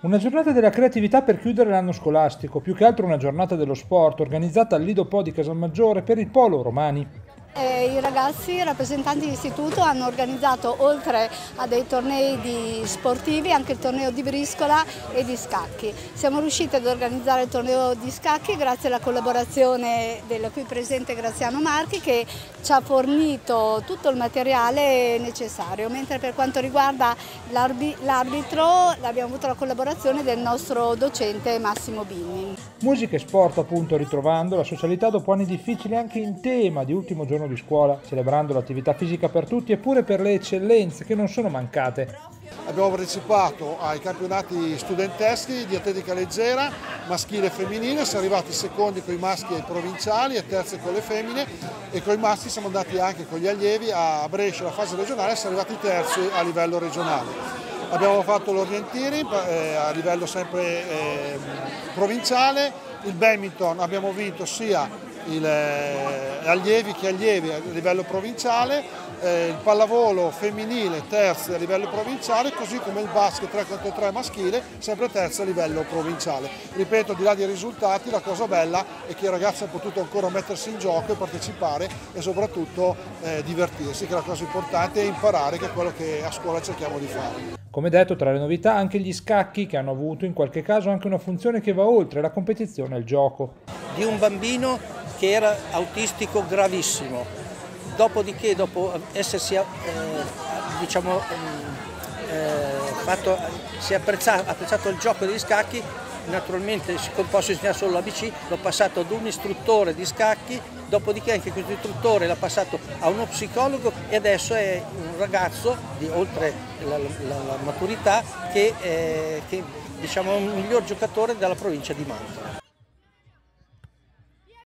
Una giornata della creatività per chiudere l'anno scolastico, più che altro una giornata dello sport organizzata al Lido Po di Casalmaggiore per il Polo Romani. Eh, I ragazzi rappresentanti dell'istituto hanno organizzato oltre a dei tornei di sportivi anche il torneo di briscola e di scacchi. Siamo riusciti ad organizzare il torneo di scacchi grazie alla collaborazione del qui presente Graziano Marchi che ci ha fornito tutto il materiale necessario, mentre per quanto riguarda l'arbitro abbiamo avuto la collaborazione del nostro docente Massimo Bini. Musica e sport appunto ritrovando la socialità dopo anni difficili anche in tema di ultimo giorno di scuola, celebrando l'attività fisica per tutti e pure per le eccellenze che non sono mancate. Abbiamo partecipato ai campionati studenteschi di atletica leggera, maschile e femminile, siamo arrivati secondi con i maschi ai provinciali e terzi con le femmine e con i maschi siamo andati anche con gli allievi a Brescia, la fase regionale, e siamo arrivati terzi a livello regionale. Abbiamo fatto l'orienteering eh, a livello sempre eh, provinciale, il badminton abbiamo vinto sia il, eh, allievi che allievi a livello provinciale, eh, il pallavolo femminile terzo a livello provinciale, così come il basket 3 contro 3 maschile, sempre terzo a livello provinciale. Ripeto, al di là dei risultati, la cosa bella è che i ragazzi hanno potuto ancora mettersi in gioco e partecipare e soprattutto eh, divertirsi, che è la cosa importante, e imparare, che è quello che a scuola cerchiamo di fare. Come detto, tra le novità anche gli scacchi che hanno avuto in qualche caso anche una funzione che va oltre la competizione e il gioco. Di un bambino che era autistico gravissimo, dopodiché dopo essersi eh, diciamo, eh, fatto, si è apprezzato, apprezzato il gioco degli scacchi, naturalmente posso insegnare solo l'ABC, l'ho passato ad un istruttore di scacchi, dopodiché anche questo istruttore l'ha passato a uno psicologo e adesso è un ragazzo, di, oltre la, la, la maturità, che, eh, che diciamo, è un miglior giocatore della provincia di Mantova.